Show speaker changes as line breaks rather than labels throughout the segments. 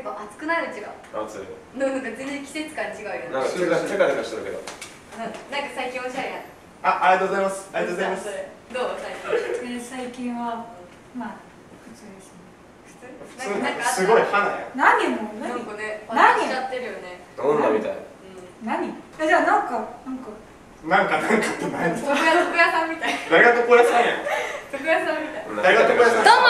てか暑くないう。ちが
暑い。
なんか全然季節感違うよね。
なんか手が手が手がしてるけど。
うんなんか最近おしゃれやん
あ、ありがとうございます。ありがとうございます。
どう？最近。
え最近はまあ普通ですね。
普通？なんか
すごい花や。
何も何
なんかね
何
しちゃってるよね。
女みたい？
うん。
何？えじゃあなんかなんか。
なんかなんかって何？
床屋床屋さんみたい。
床屋さんや？
床屋さんみたい。
床屋さん
どうも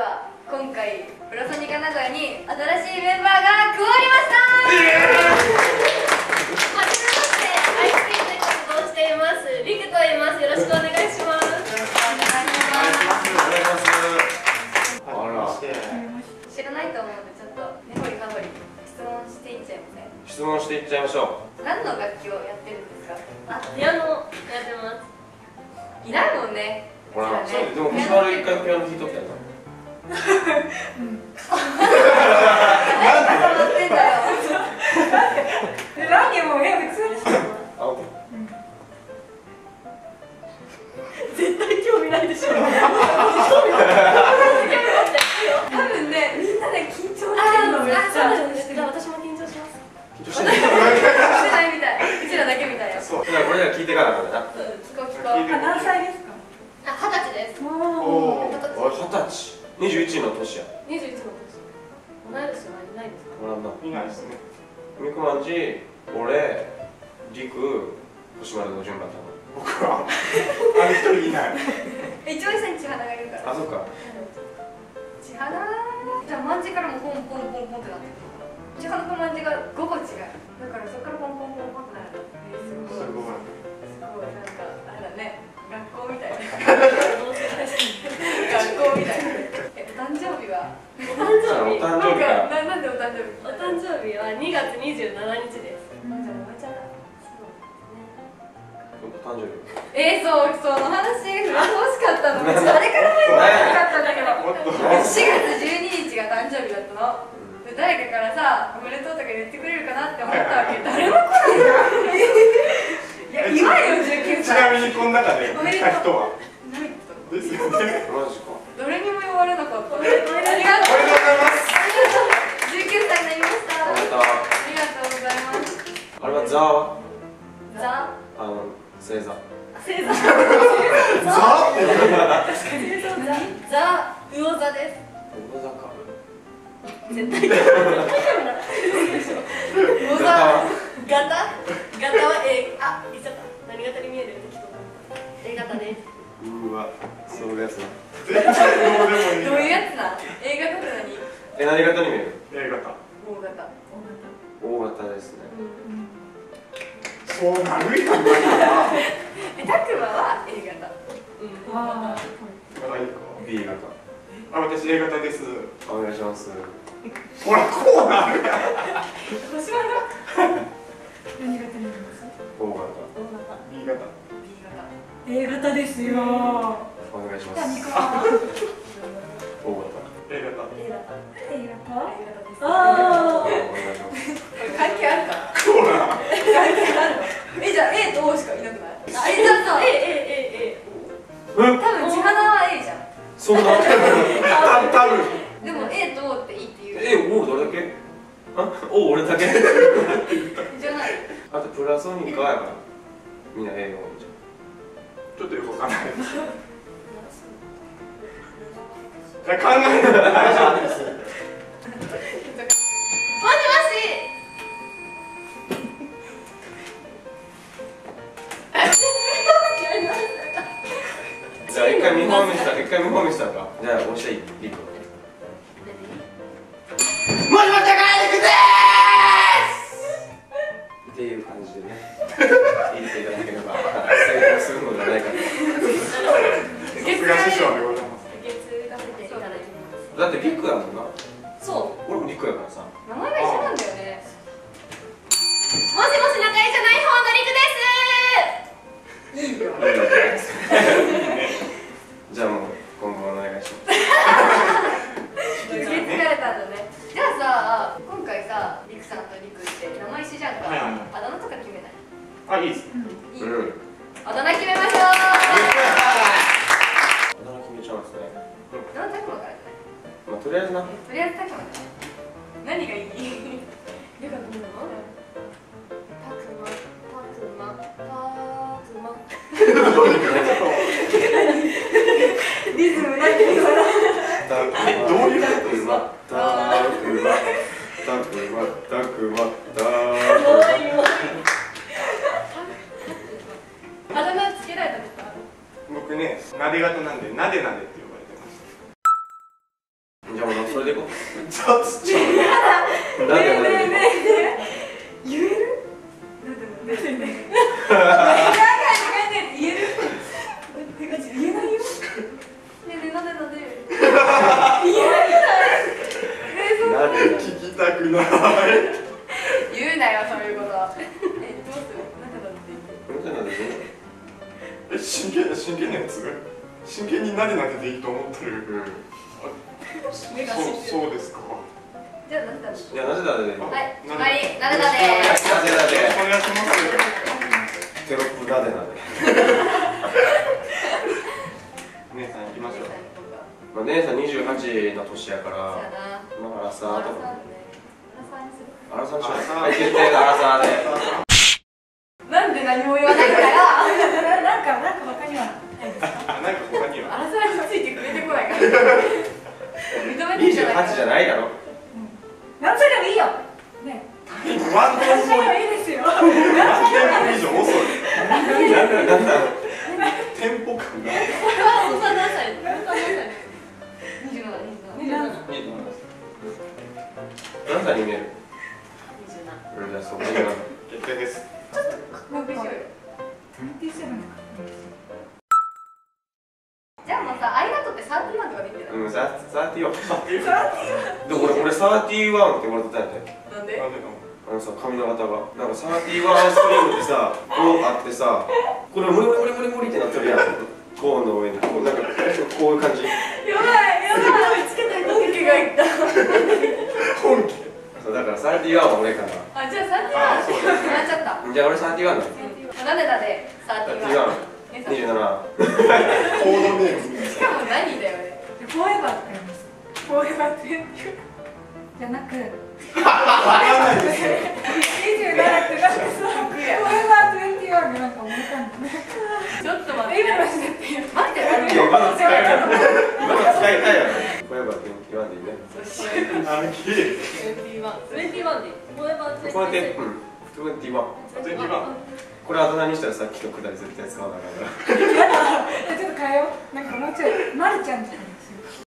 は今回プラソニカ名古屋に新しいメンバーが加わりました
はじめまして、アイスクリームで活動しています。リクと言います。よろしくお願いします。
お願いしますあら
知らないと思うのでちょっと根掘り葉掘り質問していっちゃいません
質問していっちゃいましょ
何の楽器をやってるんです？か
あ、ピアノやってます。
いないもんね
うほら
ね
でも藤原一回ピアノ弾いとったよな
何固まってんだよ
え何もえ普通ですよ
あオッケ
絶対興味ないでしょ。興味ない。
多分ねみんなで？緊張してる
あー、
のめっちゃ
あ、そうなんです。じゃあ私も緊張します。
ー緊張してない
してないみたいうちらだけみたいよ
そう。
じゃあこれら聞いてからなんだな
聞こう聞こ
聞いて
う
あ何歳ですか
あ、二十歳です。
お
おお。
おい二十歳21の年や
二十一の年。同い年はいないですか。
ほらな
いないですね。
みくまんち俺りく星丸の順番だ
僕はあれ一人いない。
え 一応さん千花がいるから
あそっか
千花じゃあ万字からもポンポンポンポンってなってる千花と万字がの。で誰かからさ「おめでとう」とか言ってくれるかなって思ったわけ。誰も来ないいや今よ19
ちな
歳
みにこの中で来た人は？
ないと。
ですよね。
マジか。
誰にも言われなかった。ありがとう
おめでとうございます。
19歳になりましたありがとうございます。
あれはザは
ザ
あの星座。
星座。
ザって。言う
ザ魚座です。絶対興味ない。
魚座
ザは
ガタガタは A あ言っちゃった何型に見える A 型です
うわそういうやつな
絶対どうい
うやつな映画描くのに
え何型に見える
A 型。
大型
大型ですね
そうなるやん。だから。
えたくまは A 型
うん
あ
まだいいか。
B 型
あ、私 A 型です。
お願いします
ほら、こうなるやん。
星は
何型になります？
大型。
B 型。
B 型。
A 型ですよ。
お願いします。大型。
A 型。
A 型。
A 型。
A 型
考えて大丈夫です。
もし。もし
じゃあ一回見本見し。た一回見本見し。たかじゃあ押し。ていいリコもし。もし高いですっていう感じでね言っていただければ成功するのではないかと
さすが師匠でございます。あいい聞きたくない。
言うなよそういうこと。えどうする？なんでなんで
なんでなんで
え真剣真剣なやつ真剣になでなででいいと思ってる。
うん。
目が
そうそうですか。
じゃあなんでなんで
いやなぜだで
はい決まりなでなで
なぜだで
お願いします。
テロップなでなで
姉さん行きましょう。
まあ姉さん28の年やから
そうやな。
まあアラサーとか
ね。アラサーにする
アラサーにしよ。う
アラサー
で
なんで何も言わないんだよ。
ななんかなんか他にはないですか
あなんか他には
アラサーについてくれてこないから認めてじゃない
28じゃないやろ
何歳でもいいよ。ね
ワンテンポ
何歳でもいいですよ。
ワンテンポ以上遅い
なんだなんだ
テンポ感が
おさ何歳おさ何歳
27 27
27
何歳に見える
27
うんじゃあそこにな
決定です。
目標よ
27
じゃあもうさありがとうってサーティワンとかでいいんじゃない
うんサーティワン？でも俺俺サーティワンって言われてたんやて。
なんで？
あのさ髪の型が。なんかサーティワンストリームってさこうあってさこれ無理無理無理無理無理ってなってるやんコーンの上にこうなんかこういう感じ。
やばいやばい。つけたい本気がいった。
本気
そうだからサーティワンは俺かな。
あじゃあサーティワン決まっちゃった
じゃあ俺サーティワンだ。
なんでだでサティワン
ティワン
ねさ
27
コー。ドネーム
しかも何だよね
フォーエバーって言いますフォーエバーじゃなく
わかんないですよ
27ってなんかさフォーエバー21がなんか思ったんだね
ちょっと待って。
今の
って待って
今の使いたい今の使いたいやろフォーエバーって言わんでいいね
あきれい
21 21でいいフォーエバー
こうやってうん21
21
これあだ名にしたらさっきのくだり絶対使わなあかんから。
ちょっと変えよう。なんかもうちょいまるちゃんとかにしよ
言わ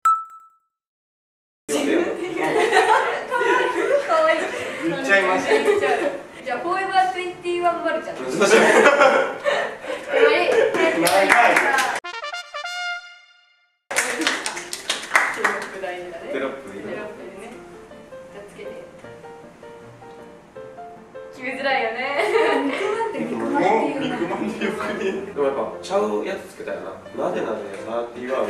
決めづらいよね。
肉まんって肉まんっていう
肉まんでよくね
でもやっぱちゃうやつつけたよななぜなぜサーティワン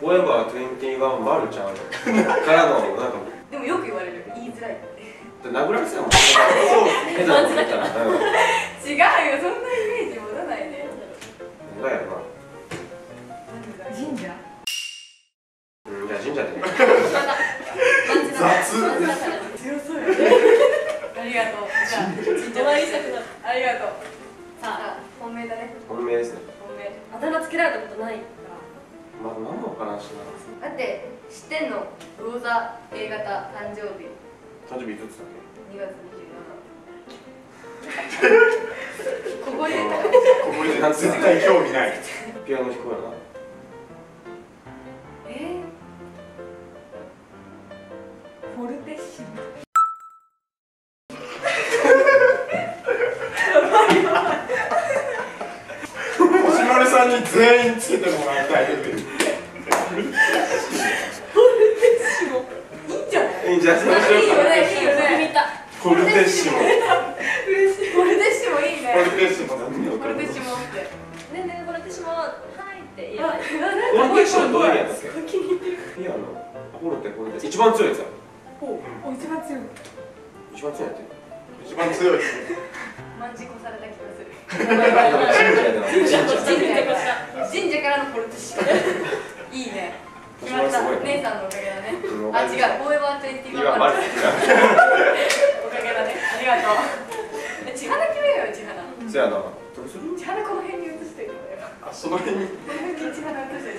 フォーエバー21マルちゃんからのなんか
でもよく言われる言いづらいって
殴られてたもん
そう
変なこと言ったらう
違うよそんな
何もわからんしな
だって知ってんの？魚座 A 型誕生日。
誕生日いくつだっ
2月27 ここで。
ここで絶対興味ない。
け ピアノ弾くやなオルケストラどういうやつだっ
気に入ってる
けピアノホルテホルテ一番強いやつや
おお一番強い
一番強いやつ
一番強いですね
万事越された気がする
神社だ
神社神社からのポルトシカいいね決まった姉さんのおかげだねあ違うフォーエバー21
今マル
おかげだねありがとう千花決めようよ千花
そやなどうする
千花この辺に移してるのよ
あその辺に
この辺に千花移して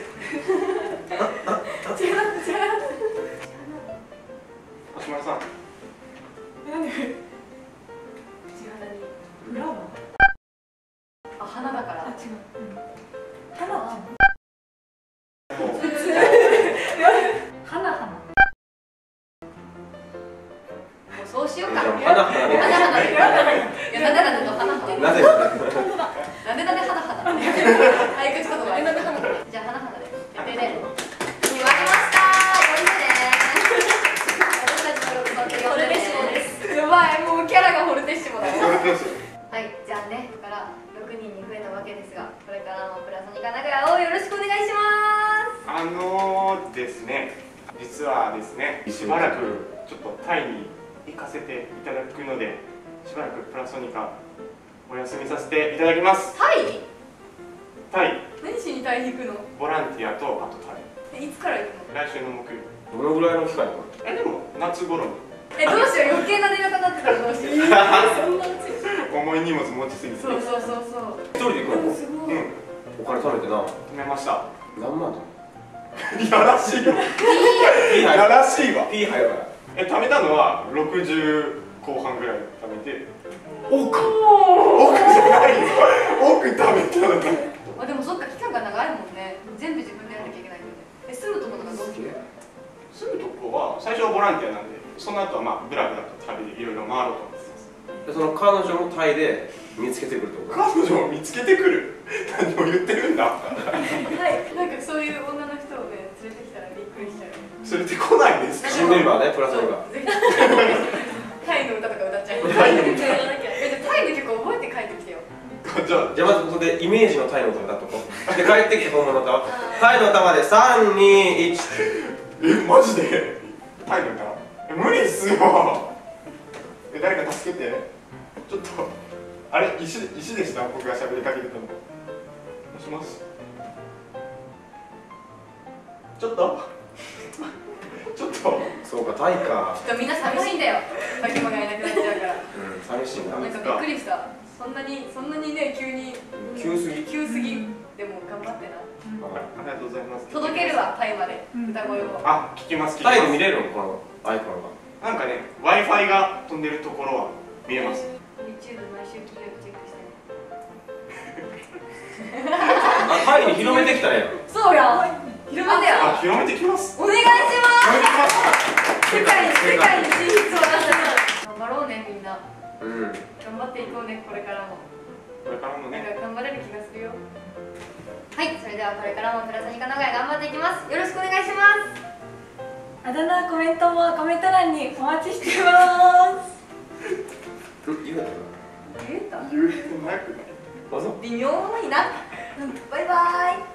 しようか。
花花で
花花でいやなんで。なんで。花花
なぜ
なんでなんで花花早口言葉なんで花花じゃあ花花でやってね決まりましたこれで私たちの呼ばれて呼んでねやばいもうキャラがホルテッシモだはいじゃあねここから6人に増えたわけですがこれからもプラス2かなぐらいをよろしくお願いします
あのーですね。実はですねしばらくちょっとタイに行かせていただくのでしばらくプラソニカお休みさせていただきます。
タイ
タイ。
何しにタイに行くの？
ボランティアとあとタイ
えいつから行くの？
来週の木曜日。
どのぐらいの期間
えでも夏頃。に
えどうしよう余計な電話かかってたらどうしよう そんなうち
重い荷物持ちすぎて。
そうそうそうそう。
れ一人で行くの？
すごい。
うん。
お金貯めてな。
決めました。
何万だ？
いやらしいよ。いやらしいわ。
P 入るから
え貯めたのは60後半ぐらい貯めて。
奥。
奥じゃないよ。奥貯めたのね
あでもそっか期間が長いもんね。全部自分でやらなきゃいけないんだよね。え住むとことかどうする？
住むとこは最初はボランティアなんでその後はまあブラブラと旅でいろいろ回ろうと。思ってます
でその彼女もタイで見つけてくるってこと
彼女を見つけてくる？何を言ってるんだ。
はいなんかそういう女連れて
こないです
新メンバーねプラスが
ぜひ。タイの歌とか歌っちゃう
タイの
歌やらなきゃえじゃあタイの曲覚えて帰ってきてよ。
じゃあ
じゃあまずここでイメージのタイの歌歌っとこう。で帰ってきて本物の歌はタイの歌まで。321
えマジで？タイの歌？え無理っすよ。え誰か助けて。ちょっとあれ石石でした？僕が喋りかけてたの。もしもし。ちょっと？ちょっと
そうかタイか。
きっとみんな寂しいんだよ。マキマがいなくなっちゃうから
うん寂しいな
なんかびっくりした。そんなにそんなにね急に
急すぎ？
急すぎ。でも頑張ってな。
ありがとうございます。
届けるわタイまで。歌声を。
あ聞きます聞きます。
タイで見れるの？このアイコンが。
なんかね w i f i が飛んでるところは見えます。
YouTube 毎週金曜日チェックしてね
あタイに広めてきたね
そうや広めてよ。
あ広めてきます。
お願いします。世界に世界に進出を出した頑張ろうねみんな。
うん。
頑張っていこうねこれからも。
これからも
なん
ね
か頑張れる気がするよ。はいそれではこれからもプラスニカ名古屋頑張っていきます。よろしくお願いします。
あだ名コメントもコメント欄にお待ちしてます。
うん言うた
言えた？
言うてなく。ない
微妙いな。バイバイ